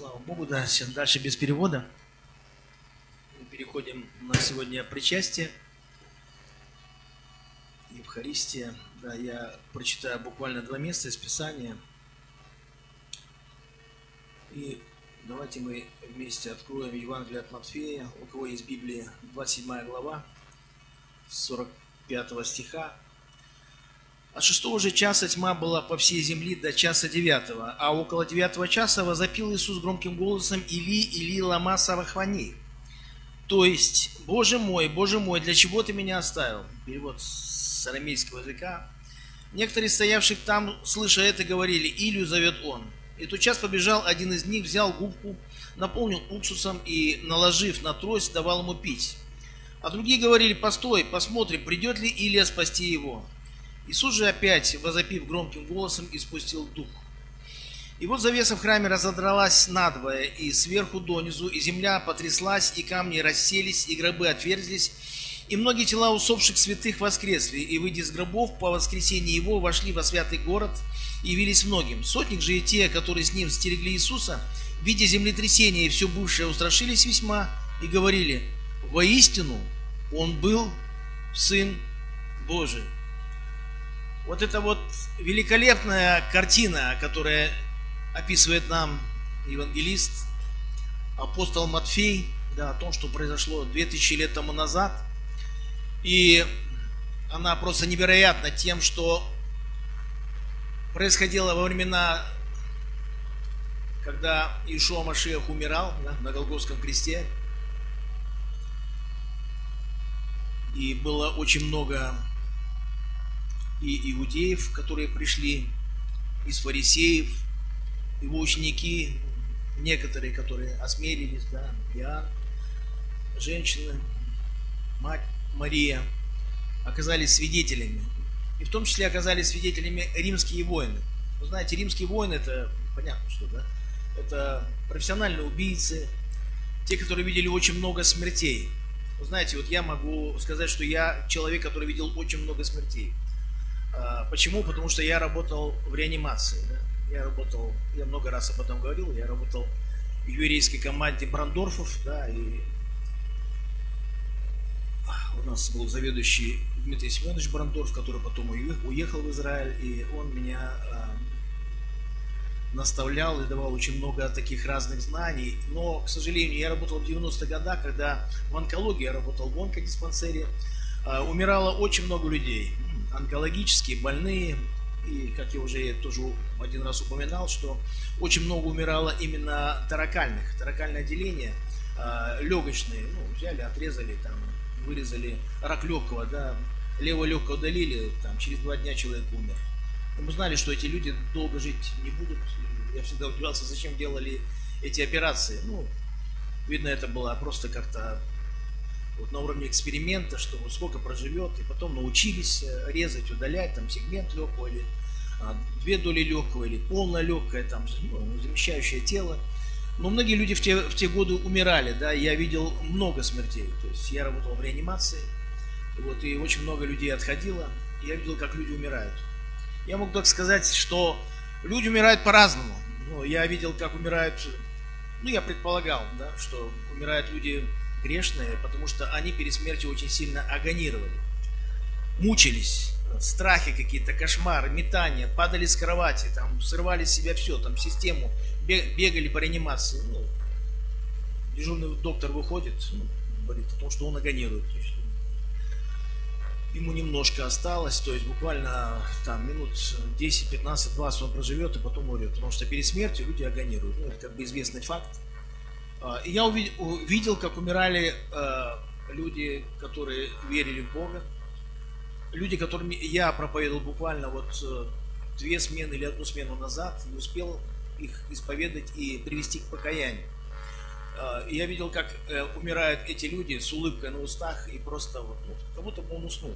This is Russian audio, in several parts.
Слава Богу, да, сейчас дальше без перевода. Мы переходим на сегодня причастие. Евхаристия. Да, я прочитаю буквально два места из Писания. И давайте мы вместе откроем Евангелие от Матфея. У кого есть Библия, 27 глава, 45 стиха. От шестого же часа тьма была по всей земли до часа девятого, а около девятого часа возопил Иисус громким голосом «Или, Или, лама савахвани». То есть, «Боже мой, Боже мой, для чего ты меня оставил?» Перевод с арамейского языка. Некоторые стоявших там, слыша это, говорили «Илью зовет он». И тот час побежал один из них, взял губку, наполнил уксусом и, наложив на трость, давал ему пить. А другие говорили «Постой, посмотрим, придет ли Илия спасти его». Иисус же опять, возопив громким голосом, испустил дух. И вот завеса в храме разодралась надвое, и сверху донизу, и земля потряслась, и камни расселись, и гробы отверзлись, и многие тела усопших святых воскресли, и, выйдя из гробов, по воскресении его вошли во святый город и явились многим. Сотник же и те, которые с ним стерегли Иисуса, видя землетрясение и все бывшее, устрашились весьма и говорили, воистину он был Сын Божий. Вот это вот великолепная картина, которая описывает нам евангелист, апостол Матфей, да, о том, что произошло 2000 лет тому назад. И она просто невероятна тем, что происходило во времена, когда Ишуа Машиах умирал да, на Голгофском кресте. И было очень много и иудеев, которые пришли, из фарисеев, его ученики, некоторые, которые осмелились, да, Иоанн, женщины, мать Мария, оказались свидетелями. И в том числе оказались свидетелями римские воины. Вы знаете, римские воины это понятно, что, да? Это профессиональные убийцы, те, которые видели очень много смертей. Вы знаете, вот я могу сказать, что я человек, который видел очень много смертей. А, почему? Потому что я работал в реанимации. Да? Я работал, я много раз об этом говорил, я работал в еврейской команде Брандорфов, да, и у нас был заведующий Дмитрий Семенович Брандорф, который потом уехал в Израиль, и он меня а, наставлял и давал очень много таких разных знаний. Но, к сожалению, я работал в 90-х годах, когда в онкологии я работал в онкодиспансере, а, умирало очень много людей онкологические больные, и, как я уже тоже один раз упоминал, что очень много умирало именно таракальных, таракальное отделение, э, легочные, ну, взяли, отрезали, там, вырезали рак легкого, да, левое легкое удалили, там, через два дня человек умер. И мы знали, что эти люди долго жить не будут. Я всегда удивлялся, зачем делали эти операции. Ну, видно, это было просто как-то вот на уровне эксперимента, что вот сколько проживет, и потом научились э, резать, удалять там сегмент легкого или а, две доли легкого или полное легкое, там, ну, замещающее тело. Но многие люди в те, в те годы умирали, да, я видел много смертей. То есть я работал в реанимации, вот, и очень много людей отходило, и я видел, как люди умирают. Я могу так сказать, что люди умирают по-разному. Ну, я видел, как умирают, ну, я предполагал, да, что умирают люди грешные, потому что они перед смертью очень сильно агонировали, мучились, страхи какие-то, кошмары, метания, падали с кровати, там, срывали с себя все, там, систему, бегали по реанимации. Ну, дежурный доктор выходит, ну, говорит о том, что он агонирует. Ему немножко осталось, то есть буквально там минут 10, 15, 20 он проживет и потом умрет, потому что перед смертью люди агонируют. Ну, это как бы известный факт. А, и я увидел, как умирали а, люди, которые верили в Бога, люди, которым я проповедовал буквально вот э, две смены или одну смену назад, не успел их исповедать и привести к покаянию. А, я видел, как э, умирают эти люди с улыбкой на устах и просто вот, ну, как будто бы он уснул.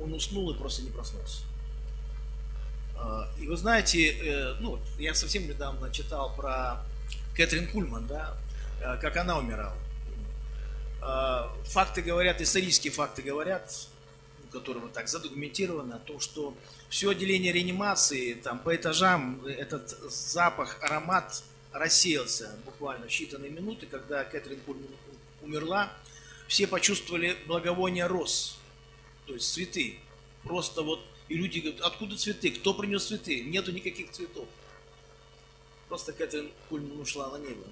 Он уснул и просто не проснулся. И вы знаете, э, ну, я совсем недавно читал про Кэтрин Кульман, да, э, как она умирала. Э, факты говорят, исторические факты говорят, которые вот так задокументированы, о том, что все отделение реанимации, там по этажам, этот запах, аромат рассеялся буквально в считанные минуты, когда Кэтрин Пульман умерла, все почувствовали благовоние роз, то есть цветы. Просто вот, и люди говорят, откуда цветы, кто принес цветы? Нету никаких цветов. Просто Кэтрин Пульман ушла на небо.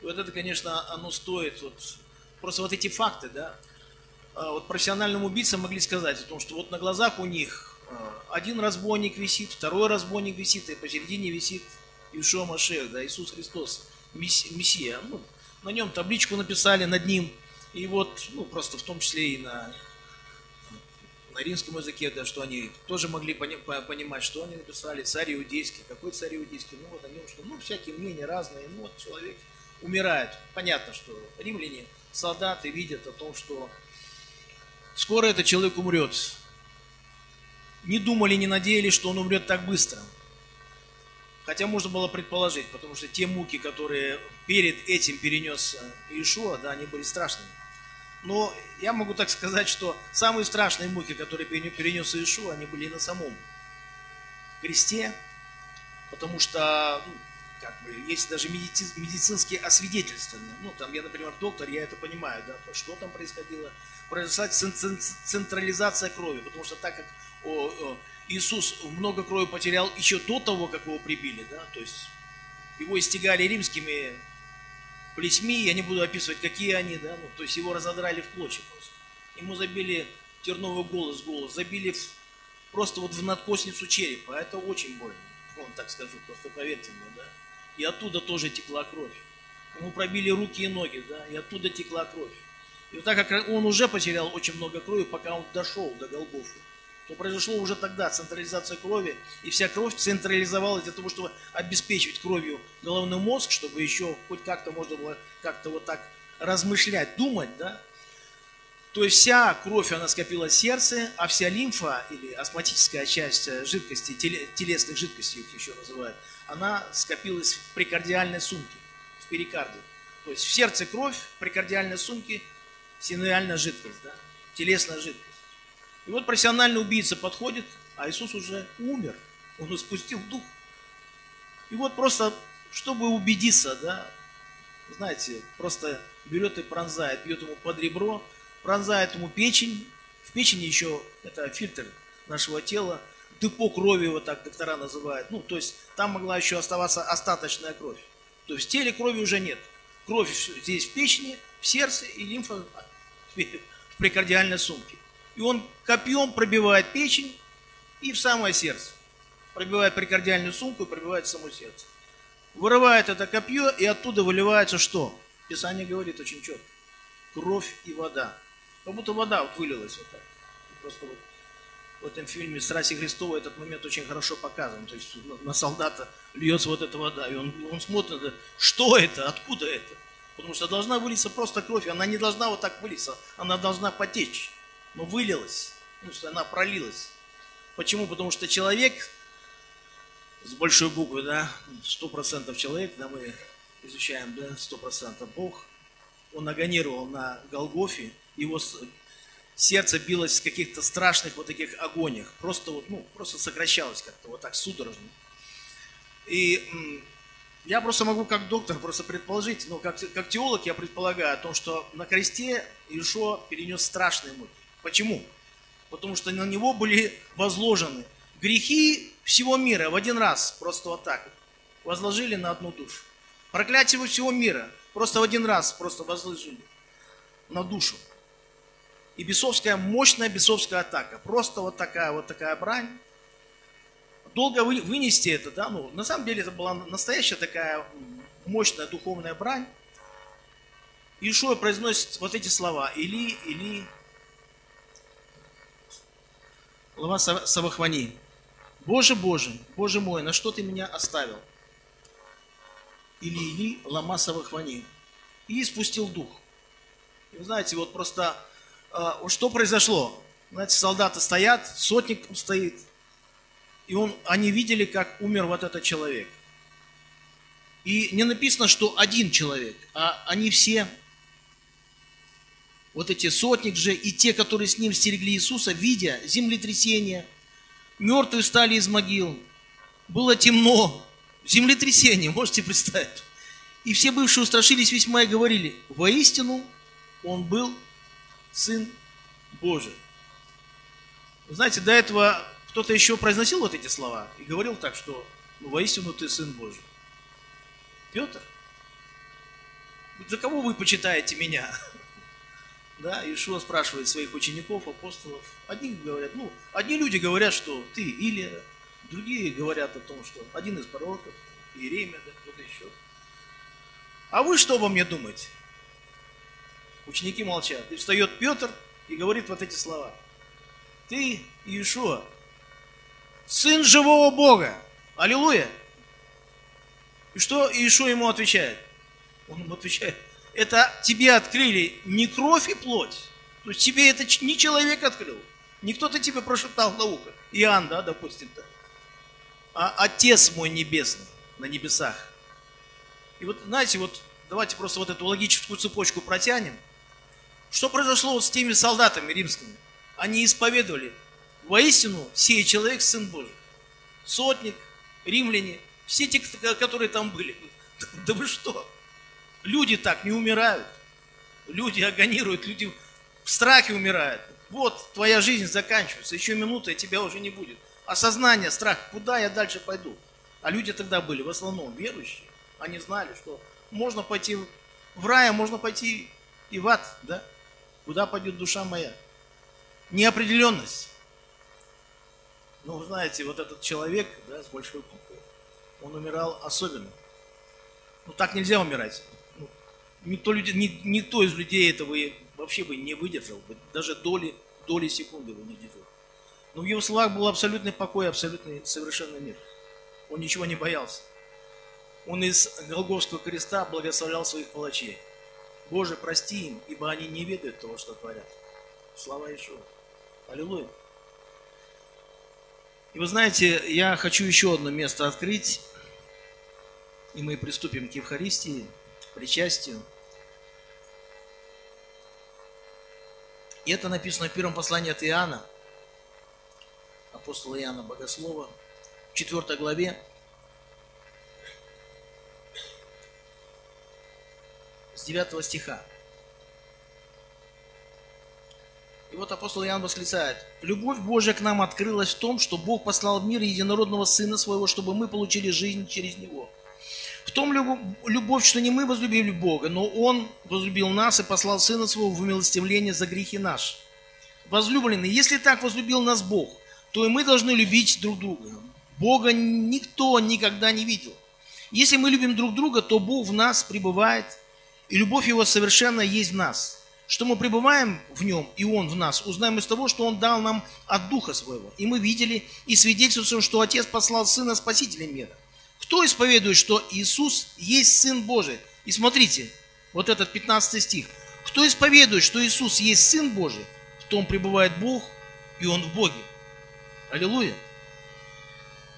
И вот это, конечно, оно стоит, вот, просто вот эти факты, да, а вот профессиональным убийцам могли сказать о том, что вот на глазах у них а, один разбойник висит, второй разбойник висит, и посередине висит Ишуа Машех, да, Иисус Христос, Мессия. Ну, на нем табличку написали над ним, и вот, ну, просто в том числе и на, на римском языке, да, что они тоже могли пони, понимать, что они написали, царь иудейский, какой царь иудейский, ну, вот о нем, что, ну, всякие мнения разные, ну, вот человек умирает. Понятно, что римляне, солдаты видят о том, что скоро этот человек умрет. Не думали, не надеялись, что он умрет так быстро – Хотя можно было предположить, потому что те муки, которые перед этим перенес э, Иешуа, да, они были страшными. Но я могу так сказать, что самые страшные муки, которые перенес Иешуа, они были на самом кресте, потому что ну, как бы, есть даже медици, медицинские освидетельствования. Ну, там я, например, доктор, я это понимаю, да, что там происходило. Произошла централизация крови, потому что так как о, о, Иисус много крови потерял еще до того, как его прибили, да, то есть его истягали римскими плетьми, я не буду описывать, какие они, да, ну, то есть его разодрали в клочья просто. Ему забили терновый голос, голос, забили в, просто вот в надкосницу черепа, это очень больно, он так скажу, просто поверьте мне, да. И оттуда тоже текла кровь. Ему пробили руки и ноги, да, и оттуда текла кровь. И вот так как он уже потерял очень много крови, пока он дошел до Голгофы, то произошло уже тогда централизация крови, и вся кровь централизовалась для того, чтобы обеспечивать кровью головной мозг, чтобы еще хоть как-то можно было как-то вот так размышлять, думать, да, то есть вся кровь, она скопилась в сердце, а вся лимфа или астматическая часть жидкости, телесных жидкостей их еще называют, она скопилась в прикардиальной сумке, в перикарде. То есть в сердце кровь, в прикардиальной сумке синуальная жидкость, да, телесная жидкость. И вот профессиональный убийца подходит, а Иисус уже умер. Он спустил дух. И вот просто, чтобы убедиться, да, знаете, просто берет и пронзает, бьет ему под ребро, пронзает ему печень. В печени еще, это фильтр нашего тела, депо крови, вот так доктора называют. Ну, то есть там могла еще оставаться остаточная кровь. То есть в теле крови уже нет. Кровь здесь в печени, в сердце и лимфа в прикардиальной сумке. И он копьем пробивает печень и в самое сердце. Пробивает прикардиальную сумку и пробивает само сердце. Вырывает это копье, и оттуда выливается что? Писание говорит очень четко. Кровь и вода. Как будто вода вот вылилась вот так. Просто вот в этом фильме «Страсти Христова» этот момент очень хорошо показан. То есть на солдата льется вот эта вода, и он, он смотрит, что это, откуда это. Потому что должна вылиться просто кровь, она не должна вот так вылиться, она должна потечь но вылилась, ну, что она пролилась. Почему? Потому что человек с большой буквы, да, сто процентов человек, да, мы изучаем, да, сто процентов Бог, он агонировал на Голгофе, его сердце билось в каких-то страшных вот таких агониях, просто вот, ну, просто сокращалось как-то вот так судорожно. И я просто могу как доктор просто предположить, ну, как, как теолог я предполагаю о том, что на кресте Иешуа перенес страшные муки. Почему? Потому что на него были возложены грехи всего мира в один раз, просто вот так, возложили на одну душу. Проклятие всего мира просто в один раз просто возложили на душу. И бесовская, мощная бесовская атака. Просто вот такая вот такая брань. Долго вы, вынести это, да, ну, на самом деле это была настоящая такая мощная духовная брань. Ишуа произносит вот эти слова. Или, или, Лава Савахвани. Боже, Боже, Боже мой, на что ты меня оставил? Или Или Лама Савахвани. И спустил дух. И вы знаете, вот просто э, что произошло? Знаете, солдаты стоят, сотник стоит, и он, они видели, как умер вот этот человек. И не написано, что один человек, а они все вот эти сотник же и те, которые с ним стерегли Иисуса, видя землетрясение, мертвые стали из могил, было темно, Землетрясение, можете представить. И все бывшие устрашились весьма и говорили, воистину он был Сын Божий. Знаете, до этого кто-то еще произносил вот эти слова и говорил так, что ну, воистину ты Сын Божий. Петр, за кого вы почитаете меня? Да, Ишуа спрашивает своих учеников, апостолов. Одни говорят, ну, одни люди говорят, что ты Илия, другие говорят о том, что один из пророков, Иеремия, да, кто-то еще. А вы что обо мне думаете? Ученики молчат. И встает Петр и говорит вот эти слова. Ты, Иешуа, сын живого Бога. Аллилуйя. И что Иешуа ему отвечает? Он ему отвечает, это тебе открыли не кровь и плоть. То есть тебе это не человек открыл. Не кто-то тебе прошептал на ухо. Иоанн, да, допустим-то. А Отец мой небесный на небесах. И вот, знаете, вот давайте просто вот эту логическую цепочку протянем. Что произошло вот с теми солдатами римскими? Они исповедовали, воистину, сей человек Сын Божий. Сотник, римляне, все те, которые там были. Да вы что? Люди так не умирают. Люди агонируют, люди в страхе умирают. Вот твоя жизнь заканчивается, еще минута, и тебя уже не будет. Осознание, страх, куда я дальше пойду? А люди тогда были в основном верующие. Они знали, что можно пойти в рай, а можно пойти и в ад, да? Куда пойдет душа моя? Неопределенность. Ну, вы знаете, вот этот человек, да, с большой буквы, он умирал особенно. Ну, так нельзя умирать. Никто, люди, ни, никто из людей этого вообще бы не выдержал. Даже доли, доли секунды бы не держал. Но в его словах был абсолютный покой, абсолютный совершенный мир. Он ничего не боялся. Он из Голговского креста благословлял своих палачей. Боже, прости им, ибо они не ведают того, что творят. Слава Ишуа. Аллилуйя. И вы знаете, я хочу еще одно место открыть, и мы приступим к Евхаристии, причастию. И это написано в первом послании от Иоанна, апостола Иоанна Богослова, в 4 главе, с 9 стиха. И вот апостол Иоанн восклицает, «Любовь Божья к нам открылась в том, что Бог послал в мир единородного Сына Своего, чтобы мы получили жизнь через Него. Том любовь, что не мы возлюбили Бога, но Он возлюбил нас и послал Сына Своего в умилостивление за грехи наши. Возлюбленный, если так возлюбил нас Бог, то и мы должны любить друг друга. Бога никто никогда не видел. Если мы любим друг друга, то Бог в нас пребывает, и любовь Его совершенно есть в нас. Что мы пребываем в Нем, и Он в нас, узнаем из того, что Он дал нам от Духа Своего. И мы видели и свидетельствуем, что Отец послал Сына Спасителя мира. Кто исповедует, что Иисус есть Сын Божий? И смотрите, вот этот 15 стих. Кто исповедует, что Иисус есть Сын Божий, в том пребывает Бог, и Он в Боге. Аллилуйя.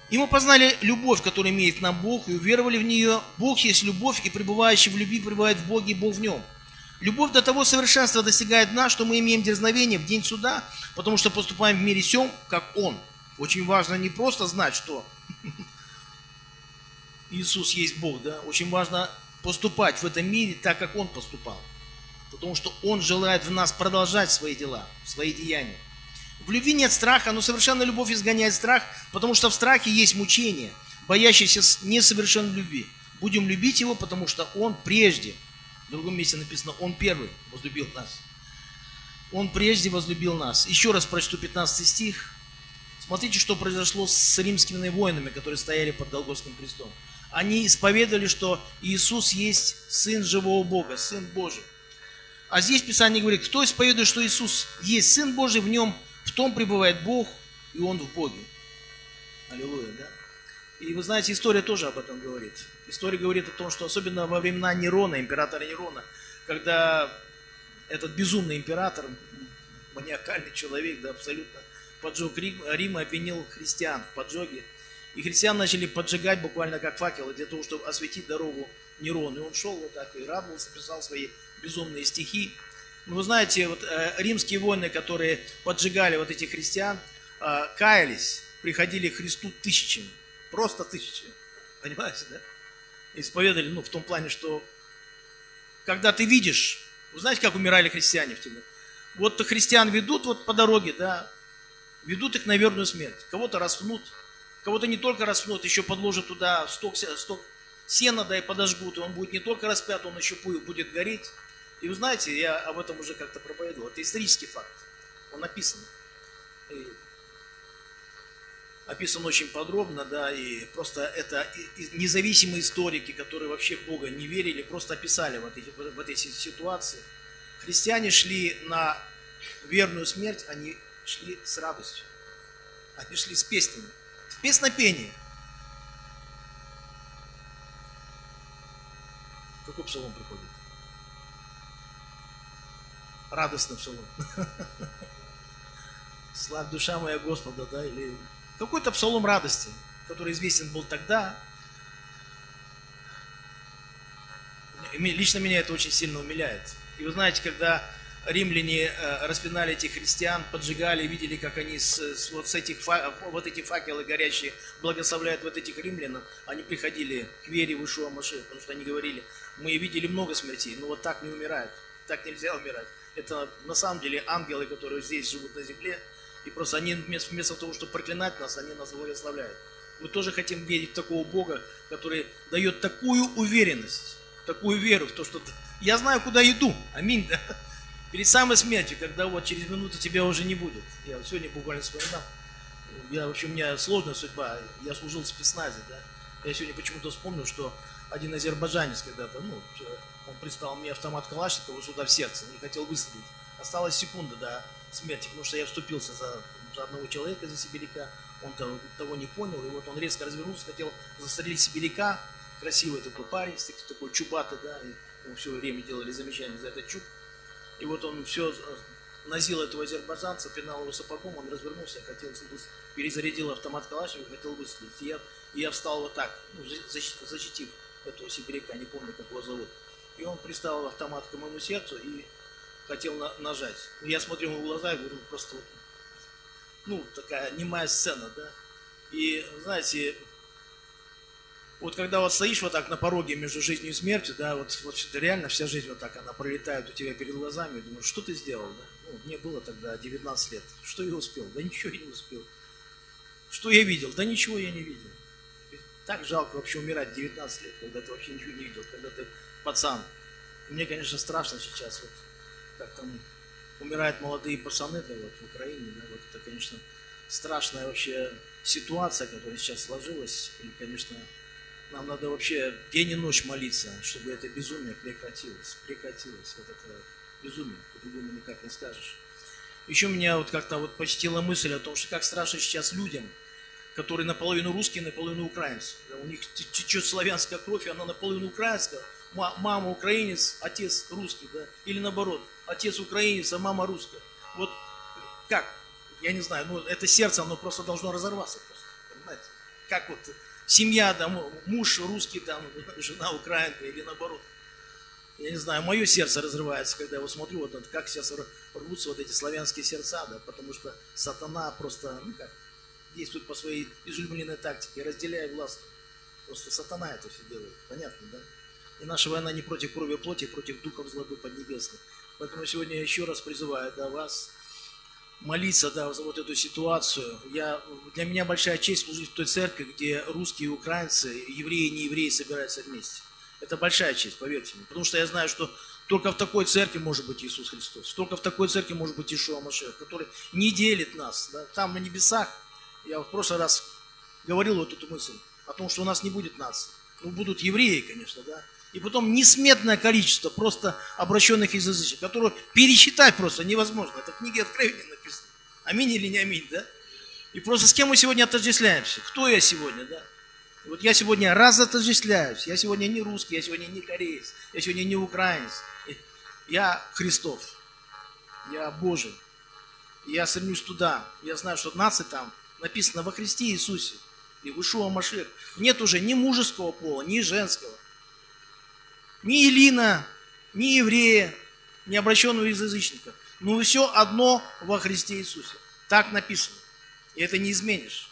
И мы познали любовь, которую имеет нам Бог, и уверовали в нее. Бог есть любовь, и пребывающий в любви пребывает в Боге, и Бог в нем. Любовь до того совершенства достигает нас, что мы имеем дерзновение в день суда, потому что поступаем в мире сем, как Он. Очень важно не просто знать, что Иисус есть Бог, да? Очень важно поступать в этом мире так, как Он поступал. Потому что Он желает в нас продолжать свои дела, свои деяния. В любви нет страха, но совершенно любовь изгоняет страх, потому что в страхе есть мучение, боящийся несовершенной любви. Будем любить его, потому что он прежде, в другом месте написано, он первый возлюбил нас. Он прежде возлюбил нас. Еще раз прочту 15 стих. Смотрите, что произошло с римскими воинами, которые стояли под Голгофским крестом. Они исповедовали, что Иисус есть Сын живого Бога, Сын Божий. А здесь Писание говорит, кто исповедует, что Иисус есть Сын Божий, в нем в том пребывает Бог, и Он в Боге. Аллилуйя, да? И вы знаете, история тоже об этом говорит. История говорит о том, что особенно во времена Нерона, императора Нерона, когда этот безумный император, маниакальный человек, да, абсолютно поджег Рим, Рим обвинил христиан в поджоге. И христиан начали поджигать буквально как факелы для того, чтобы осветить дорогу Нерону. И он шел вот так и радовался, писал свои безумные стихи. Ну, вы знаете, вот э, римские воины, которые поджигали вот этих христиан, э, каялись, приходили к Христу тысячами, просто тысячами. Понимаете, да? Исповедали, ну, в том плане, что когда ты видишь, вы знаете, как умирали христиане в тюрьме? Вот христиан ведут вот по дороге, да, ведут их на верную смерть. Кого-то распнут, кого-то не только распнут, еще подложат туда сток, сток сена, да, и подожгут, и он будет не только распят, он еще будет гореть. И вы знаете, я об этом уже как-то проповедовал, это исторический факт, он написан. И описан очень подробно, да, и просто это независимые историки, которые вообще в Бога не верили, просто описали вот эти, в этой ситуации. Христиане шли на верную смерть, они шли с радостью. Они шли с песнями, в песнопении. Какой псалом приходит? Радостный псалом. Славь душа моя Господа, да, или какой-то псалом радости, который известен был тогда. Лично меня это очень сильно умиляет. И вы знаете, когда римляне э, распинали этих христиан, поджигали, видели, как они с, с, вот, с этих, вот эти факелы горящие благословляют вот этих римлян, они приходили к вере в Ишуа Маши, потому что они говорили, мы видели много смертей, но вот так не умирают, так нельзя умирать. Это на самом деле ангелы, которые здесь живут на земле, и просто они вместо, вместо того, чтобы проклинать нас, они нас благословляют. Мы тоже хотим верить в такого Бога, который дает такую уверенность, такую веру в то, что я знаю, куда иду. Аминь? Перед самой смертью, когда вот через минуту тебя уже не будет. Я сегодня буквально вспоминал. Я, в общем, у меня сложная судьба. Я служил в спецназе, да. Я сегодня почему-то вспомнил, что один азербайджанец когда-то, ну, он пристал мне автомат Калашникова сюда в сердце, не хотел выстрелить. Осталась секунда до смерти, потому что я вступился за, за одного человека, за сибиряка, он того, того не понял, и вот он резко развернулся, хотел застрелить сибиряка, красивый такой парень, такой чубатый, да, и все время делали замечания за этот чуб, и вот он все назил этого азербайджанца, пинал его сапогом, он развернулся, хотел перезарядил автомат Калашникова, хотел выстрелить. И я, и я встал вот так, ну, защитив этого сибиряка, не помню, как его зовут. И он приставил автомат к моему сердцу и хотел на, нажать. Я смотрю ему в глаза и говорю, «Ну, просто вот, ну, такая немая сцена, да. И, знаете, вот когда вот стоишь вот так на пороге между жизнью и смертью, да, вот, вот реально вся жизнь вот так, она пролетает у тебя перед глазами, думаешь, что ты сделал, да? Ну, мне было тогда 19 лет, что я успел? Да ничего я не успел. Что я видел? Да ничего я не видел. Так жалко вообще умирать 19 лет, когда ты вообще ничего не видел, когда ты пацан. Мне, конечно, страшно сейчас, вот, как там умирают молодые пацаны, да, вот в Украине, да, вот это, конечно, страшная вообще ситуация, которая сейчас сложилась, и, конечно, нам надо вообще день и ночь молиться, чтобы это безумие прекратилось. Прекратилось. Вот это безумие. По-другому никак не скажешь. Еще меня вот как-то вот почтила мысль о том, что как страшно сейчас людям, которые наполовину русские, наполовину украинцы. У них течет славянская кровь, она наполовину украинская. Мама украинец, отец русский, да? Или наоборот, отец украинец, а мама русская. Вот как? Я не знаю, ну это сердце, оно просто должно разорваться просто, понимаете? Как вот семья, там, муж русский, там, жена украинка или наоборот. Я не знаю, мое сердце разрывается, когда я вот смотрю, вот, как сейчас рвутся вот эти славянские сердца, да, потому что сатана просто, ну как, действует по своей излюбленной тактике, разделяя власть. Просто сатана это все делает, понятно, да? И наша война не против крови плоти, а против духов злобы поднебесных. Поэтому сегодня я еще раз призываю да, вас молиться да, за вот эту ситуацию. Я, для меня большая честь служить в той церкви, где русские и украинцы, евреи и неевреи собираются вместе. Это большая честь, поверьте мне. Потому что я знаю, что только в такой церкви может быть Иисус Христос. Только в такой церкви может быть Ишуа Машех, который не делит нас. Да? Там на небесах, я в прошлый раз говорил вот эту мысль, о том, что у нас не будет нации. Ну, будут евреи, конечно, да, и потом несметное количество просто обращенных из язычников, которую пересчитать просто невозможно. Это в книге Откровения написано. Аминь или не аминь, да? И просто с кем мы сегодня отождествляемся? Кто я сегодня, да? Вот я сегодня раз отождествляюсь. Я сегодня не русский, я сегодня не кореец, я сегодня не украинец. Я Христов. Я Божий. Я стремлюсь туда. Я знаю, что нация там написано во Христе Иисусе. И в Ишуа Машир. Нет уже ни мужеского пола, ни женского ни Илина, ни еврея, ни обращенного из язычников. Но все одно во Христе Иисусе. Так написано. И это не изменишь.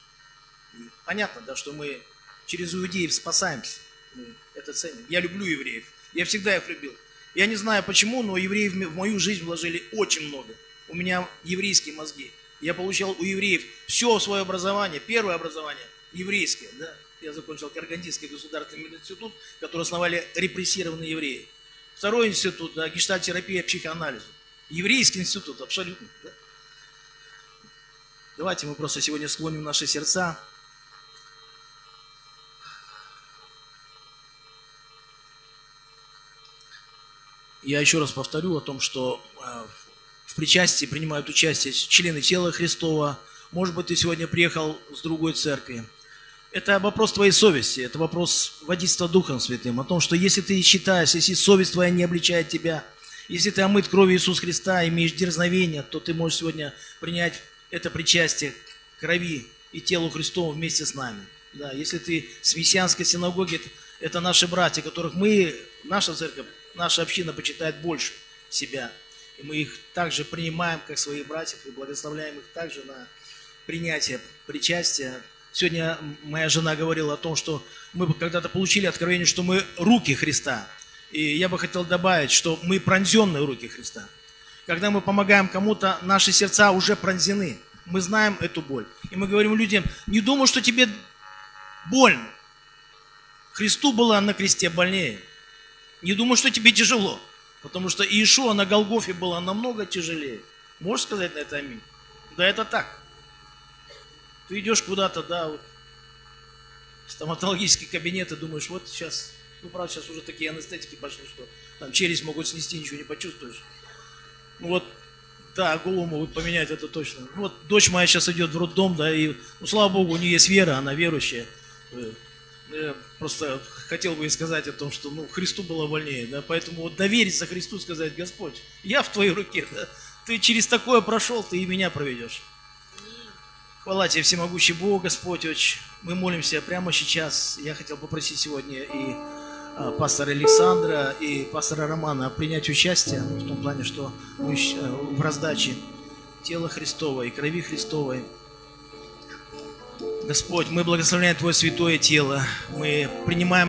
Понятно, да, что мы Через иудеев спасаемся. Мы это ценим. Я люблю евреев. Я всегда их любил. Я не знаю почему, но евреи в мою жизнь вложили очень много. У меня еврейские мозги. Я получал у евреев все свое образование, первое образование еврейское. Да? Я закончил Каргандинский государственный институт, который основали репрессированные евреи. Второй институт, да, гештальтерапия, психоанализ. Еврейский институт, абсолютно. Да? Давайте мы просто сегодня склоним наши сердца. Я еще раз повторю о том, что э, в причастии принимают участие члены тела Христова. Может быть, ты сегодня приехал с другой церкви. Это вопрос твоей совести, это вопрос водительства Духом Святым, о том, что если ты считаешь, если совесть твоя не обличает тебя, если ты омыт кровью Иисуса Христа, имеешь дерзновение, то ты можешь сегодня принять это причастие крови и телу Христову вместе с нами. Да, если ты с мессианской синагоги, это наши братья, которых мы, наша церковь, наша община почитает больше себя. И мы их также принимаем, как своих братьев, и благословляем их также на принятие причастия. Сегодня моя жена говорила о том, что мы когда-то получили откровение, что мы руки Христа. И я бы хотел добавить, что мы пронзенные руки Христа. Когда мы помогаем кому-то, наши сердца уже пронзены. Мы знаем эту боль. И мы говорим людям, не думай, что тебе больно. Христу было на кресте больнее. Не думай, что тебе тяжело. Потому что Иешуа на Голгофе было намного тяжелее. Можешь сказать на это аминь? Да это так. Ты идешь куда-то, да, вот, в стоматологический кабинет и думаешь, вот сейчас, ну, правда, сейчас уже такие анестетики пошли, что там челюсть могут снести, ничего не почувствуешь. Ну вот, да, голову могут поменять, это точно. Ну, вот дочь моя сейчас идет в роддом, да, и, ну, слава Богу, у нее есть вера, она верующая. Э, я просто хотел бы ей сказать о том, что, ну, Христу было больнее, да, поэтому вот довериться Христу, сказать, Господь, я в Твоей руке, да, Ты через такое прошел, Ты и меня проведешь. Хвала Тебе, всемогущий Бог, Господь. Мы молимся прямо сейчас. Я хотел попросить сегодня и а, пастора Александра и пастора Романа принять участие в том плане, что мы э, в раздаче тела Христова и крови Христовой. Господь, мы благословляем Твое святое тело. Мы принимаем